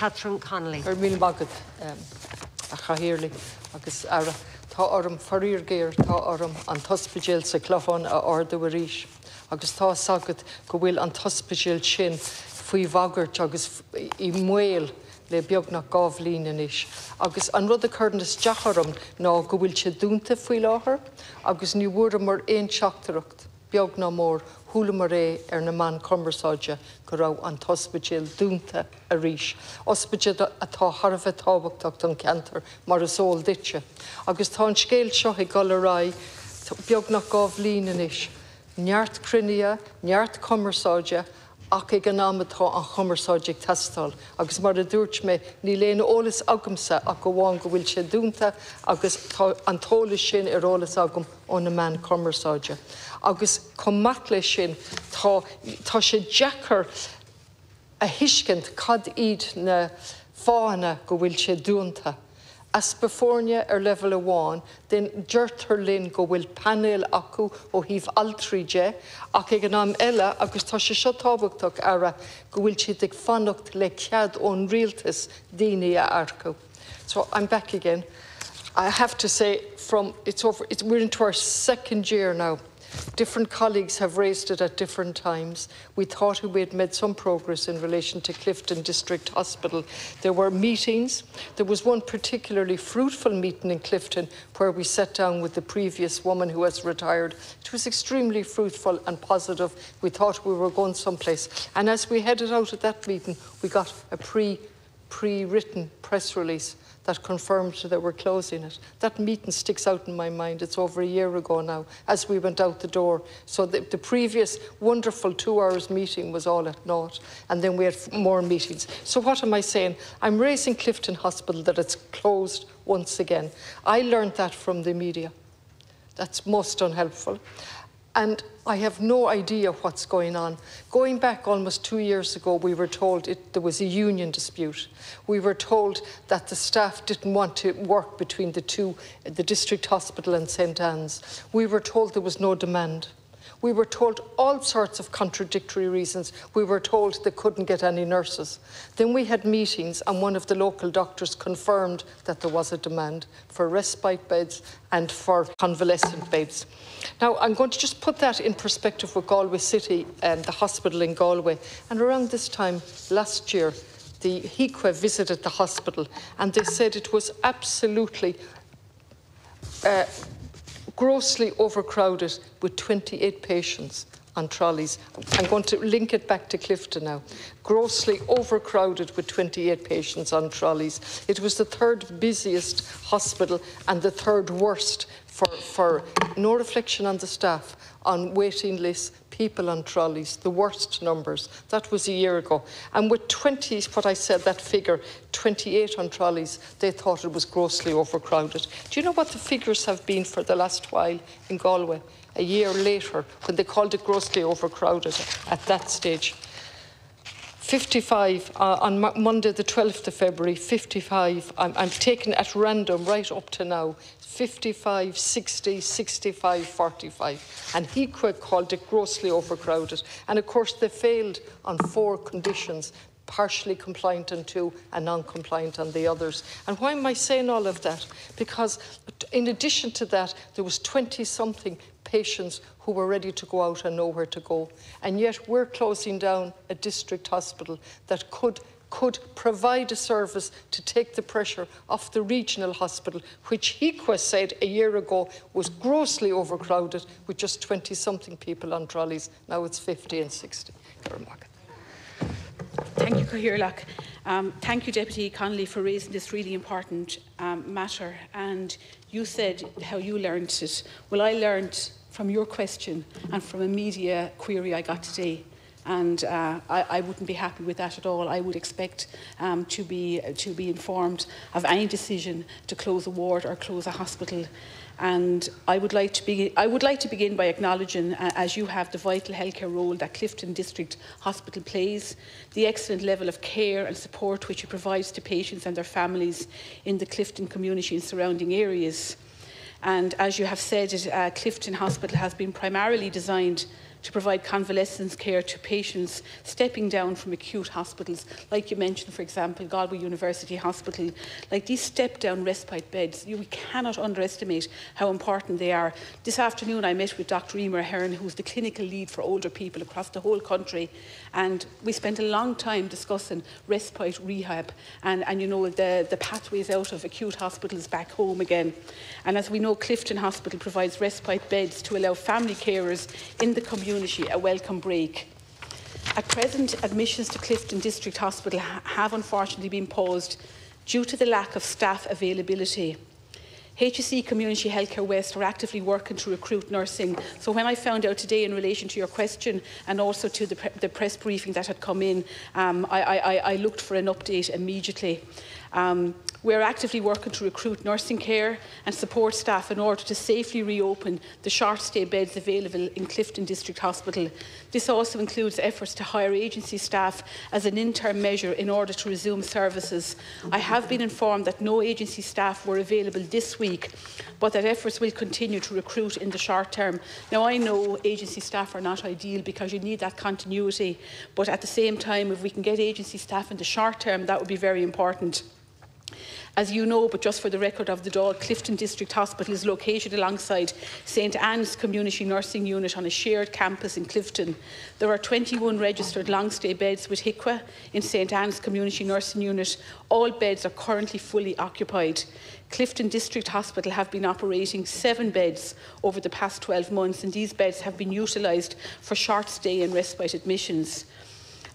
Catherine Connolly. Ar mí magad um, a chahéirla agus ara tá orm farír géir tá orm an tospagéil sa cloán a orda a ríis. agus tá sagad go bhfuil an tospagéil sin faoi bhagart agus i muil le beag nach gáhlíine is. Agus an rud a chunas deacharm ná go bhfuil se dúnta faoi láthair, agus ní bhra mar éon seachtarucht, beag ná mór thula mar ré ar na man conversáide go rah an tospagéil dúnta a ríis. Ospaide atá Harbheith tábhachtach an ceantar mar a sóil ditse. Agus tá scéil seo i galrá beag nach gáh líanaan is. Neart crinne, neart commerceáide, ach ag an námatá an chomaráideag testáil, agus mar a dúirt mé ní léana ólas agamsa a go bháin go bhfuil sé dúnta agus antóla sin arolalas agam ó na man commerceáide. agus com mat lei sin tá sé Jackar a hiiscint cad iad na fána go bhfuil sé dúnta. As befórne ar level amháin, den dúirtar linn go bhfuil panel acu ó híh altríide ach ag an ná eile agus tá sé ara go bhfuil siad ag le cead ón rialtas daine a. So I'm back again. I have to say, from it's over, it's, we're into our second year now. Different colleagues have raised it at different times. We thought we had made some progress in relation to Clifden District Hospital. There were meetings. There was one particularly fruitful meeting in Clifden where we sat down with the previous woman who has retired. It was extremely fruitful and positive. We thought we were going someplace. And as we headed out at that meeting, we got a pre pre-written press release that confirmed that we're closing it. That meeting sticks out in my mind. It's over a year ago now, as we went out the door. So the, the previous wonderful two hours meeting was all at naught, and then we had more meetings. So what am I saying? I'm raising Clifden Hospital that it's closed once again. I learned that from the media. That's most unhelpful and I have no idea what's going on. Going back almost two years ago, we were told it, there was a union dispute. We were told that the staff didn't want to work between the two, the district hospital and St Anne's. We were told there was no demand. We were told all sorts of contradictory reasons. We were told they couldn't get any nurses. Then we had meetings and one of the local doctors confirmed that there was a demand for respite beds and for convalescent beds. Now, I'm going to just put that in perspective with Galway City and the hospital in Galway. And around this time last year, the HIQA visited the hospital and they said it was absolutely uh, grossly overcrowded with 28 patients on trolleys. I'm going to link it back to Clifden now. Grossly overcrowded with 28 patients on trolleys. It was the third busiest hospital and the third worst for, for no reflection on the staff, on waiting lists, people on trolleys, the worst numbers. That was a year ago. And with 20, what I said, that figure, 28 on trolleys, they thought it was grossly overcrowded. Do you know what the figures have been for the last while in Galway? A year later, when they called it grossly overcrowded at that stage. 55 uh, on Monday, the 12th of February, 55. I'm, I'm taking at random right up to now. 55, 60, 65, 45. And he called it grossly overcrowded. And of course, they failed on four conditions partially compliant on two and non-compliant on the others. And why am I saying all of that? Because in addition to that, there was 20-something patients who were ready to go out and know where to go. And yet we're closing down a district hospital that could could provide a service to take the pressure off the regional hospital, which HIQA said a year ago was grossly overcrowded with just 20 something people on trolleys. Now it's 50 and 60. Thank you, Cathaoirleach. Um, thank you, Deputy Connolly, for raising this really important um, matter. And you said how you learned it. Well, I learned from your question and from a media query I got today and uh, I, I, wouldn't be happy with that at all. I would expect um, to, be, to be informed of any decision to close a ward or close a hospital. And I would like to, be, I would like to begin by acknowledging, uh, as you have, the vital healthcare role that Clifden District Hospital plays, the excellent level of care and support which it provides to patients and their families in the Clifden community and surrounding areas. And as you have said, uh, Clifden Hospital has been primarily designed to provide convalescence care to patients stepping down from acute hospitals, like you mentioned, for example, Galway University Hospital. Like these step-down respite beds, you, we cannot underestimate how important they are. This afternoon I met with Dr Emer Ahern, who's the clinical lead for older people across the whole country, and we spent a long time discussing respite rehab and, and you know, the, the pathways out of acute hospitals back home again. And as we know, Clifden Hospital provides respite beds to allow family carers in the community a welcome break. At present, admissions to Clifden District Hospital have unfortunately been paused due to the lack of staff availability. HSE Community Healthcare West are actively working to recruit nursing. So when I found out today in relation to your question and also to the, pre the press briefing that had come in, um, I, I, I looked for an update immediately. Um, we're actively working to recruit nursing care and support staff in order to safely reopen the short stay beds available in Clifden District Hospital. This also includes efforts to hire agency staff as an interim measure in order to resume services. I have been informed that no agency staff were available this week, but that efforts will continue to recruit in the short term. Now, I know agency staff are not ideal because you need that continuity, but at the same time, if we can get agency staff in the short term, that would be very important. As you know, but just for the record of the Dáil, Clifden District Hospital is located alongside St Anne's Community Nursing Unit on a shared campus in Clifden. There are 21 registered long-stay beds with HIQA in St Anne's Community Nursing Unit. All beds are currently fully occupied. Clifden District Hospital have been operating seven beds over the past 12 months and these beds have been utilised for short stay and respite admissions.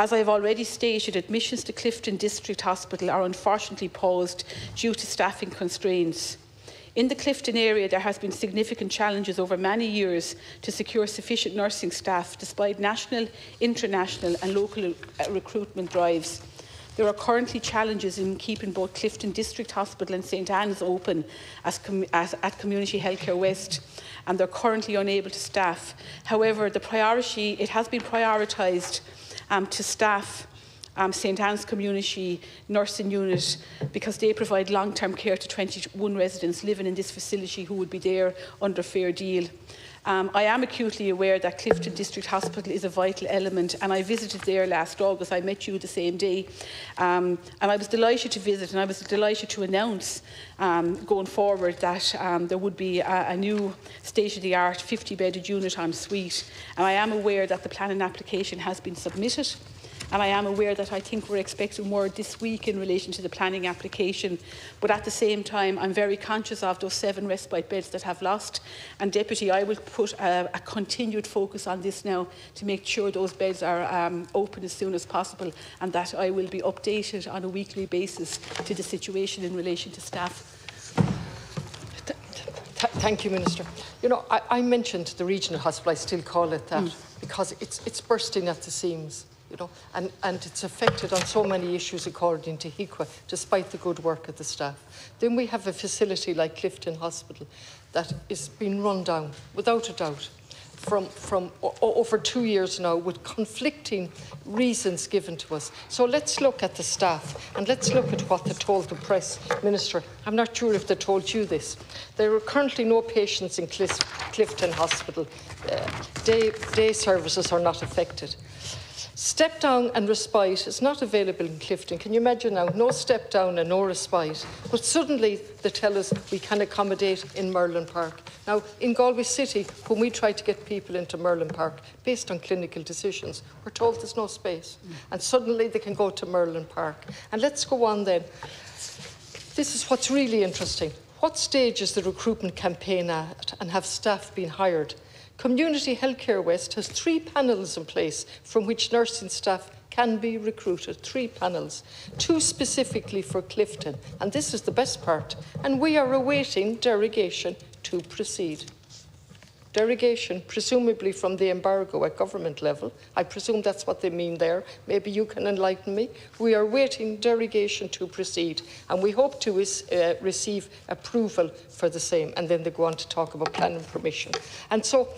As I have already stated, admissions to Clifden District Hospital are unfortunately paused due to staffing constraints. In the Clifden area, there has been significant challenges over many years to secure sufficient nursing staff despite national, international and local uh, recruitment drives. There are currently challenges in keeping both Clifden District Hospital and St Anne's open as com as, at Community Healthcare West and they're currently unable to staff. However, the priority, it has been prioritised um, to staff um, St Anne's Community Nursing Unit because they provide long-term care to 21 residents living in this facility who would be there under Fair Deal. Um, I am acutely aware that Clifden District Hospital is a vital element and I visited there last August. I met you the same day. Um, and I was delighted to visit and I was delighted to announce um, going forward that um, there would be a, a new state-of-the-art 50-bedded unit en suite. And I am aware that the planning application has been submitted and I am aware that I think we're expecting more this week in relation to the planning application. But at the same time, I'm very conscious of those seven respite beds that have lost. And Deputy, I will put a, a continued focus on this now to make sure those beds are um, open as soon as possible and that I will be updated on a weekly basis to the situation in relation to staff. Thank you, Minister. You know, I, I, mentioned the regional hospital, I still call it that, mm. because it's, it's bursting at the seams you know, and, and it's affected on so many issues according to HIQA, despite the good work of the staff. Then we have a facility like Clifden Hospital that is being run down, without a doubt, from, from over two years now with conflicting reasons given to us. So let's look at the staff and let's look at what they told the press minister. I'm not sure if they told you this. There are currently no patients in Clif Clifden Hospital. Uh, day, day services are not affected. Step down and respite is not available in Clifden. Can you imagine now? No step down and no respite. But suddenly they tell us we can accommodate in Merlin Park. Now, in Galway City, when we try to get people into Merlin Park based on clinical decisions, we're told there's no space. And suddenly they can go to Merlin Park. And let's go on then. This is what's really interesting. What stage is the recruitment campaign at and have staff been hired? Community Healthcare West has three panels in place from which nursing staff can be recruited, three panels, two specifically for Clifden, and this is the best part, and we are awaiting derogation to proceed. Derogation, presumably from the embargo at government level. I presume that's what they mean there. Maybe you can enlighten me. We are waiting derogation to proceed, and we hope to uh, receive approval for the same. And then they go on to talk about planning permission. And so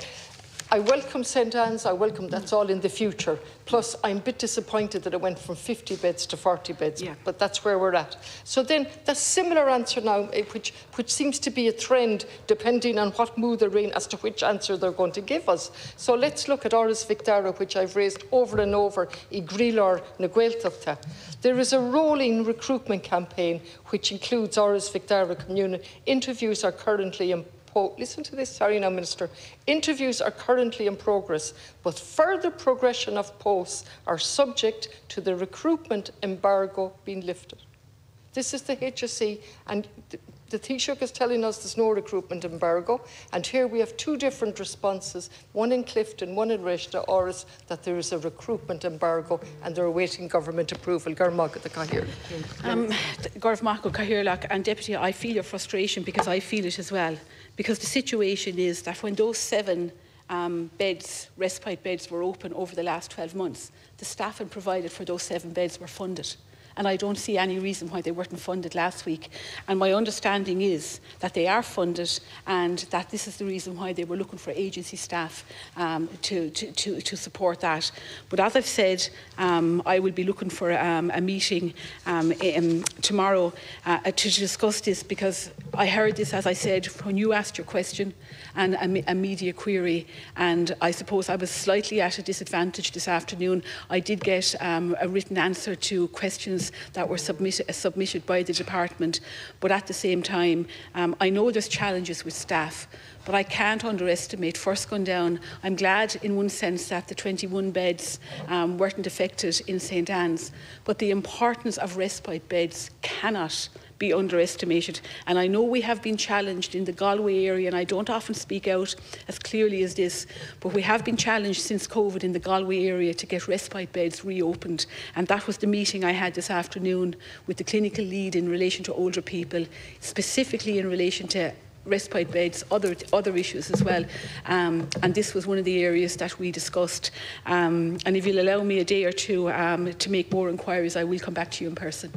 I welcome St Anne's, I welcome that's all in the future. Plus, I'm a bit disappointed that it went from 50 beds to 40 beds, Yeah. but that's where we're at. So then, the similar answer now, eh, which, which seems to be a trend depending on what mood they're in as to which answer they're going to give us. So let's look at Oris Victara, which I've raised over and over, i Grilor na. There is a rolling recruitment campaign which includes Oris Victara community. Interviews are currently in po- listen to this, sorry now, Minister. Interviews are currently in progress, but further progression of posts are subject to the recruitment embargo being lifted. This is the HSE, and the, Taoiseach is telling us there's no recruitment embargo, and here we have two different responses, one in Clifden, one in Rishta, Oris, that there is a recruitment embargo and they're awaiting government approval. Um, and Deputy, I feel your frustration because I feel it as well. Because the situation is that when those seven um, beds, respite beds, were open over the last 12 months, the staffing provided for those seven beds were funded. And I don't see any reason why they weren't funded last week. And my understanding is that they are funded and that this is the reason why they were looking for agency staff um, to, to, to, to support that. But as I've said, um, I will be looking for um, a meeting um, um, tomorrow uh, to discuss this because I heard this, as I said, when you asked your question and a, a media query. And I suppose I was slightly at a disadvantage this afternoon. I did get a written answer to questions that were submitted, submitted by the department. But at the same time, um, I know there's challenges with staff. But I can't underestimate first gone down. I'm glad in one sense that the 21 beds um, weren't affected in St Anne's, but the importance of respite beds cannot be underestimated. And I know we have been challenged in the Galway area, and I don't often speak out as clearly as this, but we have been challenged since COVID in the Galway area to get respite beds reopened. And that was the meeting I had this afternoon with the clinical lead in relation to older people, specifically in relation to respite beds, other other issues as well. Um, and this was one of the areas that we discussed. Um, and if you'll allow me a day or two um, to make more inquiries, I will come back to you in person.